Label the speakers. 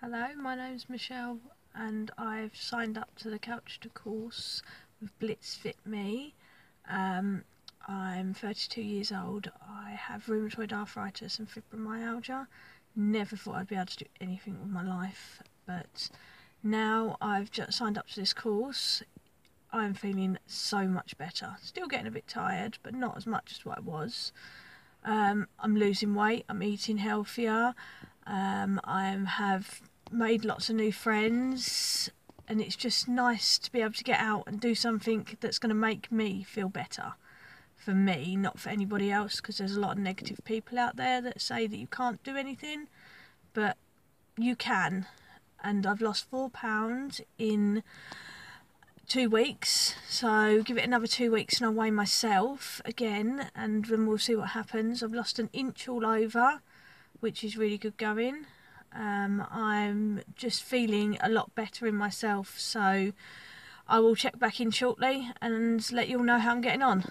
Speaker 1: Hello, my name's Michelle and I've signed up to the Couch to course with BlitzFitMe. Um, I'm 32 years old. I have rheumatoid arthritis and fibromyalgia. Never thought I'd be able to do anything with my life, but now I've just signed up to this course. I'm feeling so much better. Still getting a bit tired, but not as much as what I was. Um, I'm losing weight. I'm eating healthier. Um, I have made lots of new friends, and it's just nice to be able to get out and do something that's going to make me feel better. For me, not for anybody else, because there's a lot of negative people out there that say that you can't do anything, but you can. And I've lost four pounds in two weeks, so give it another two weeks and I'll weigh myself again, and then we'll see what happens. I've lost an inch all over which is really good going. Um, I'm just feeling a lot better in myself, so I will check back in shortly and let you all know how I'm getting on.